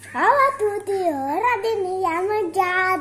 Ciao a tutti, ora diveniamo Jad.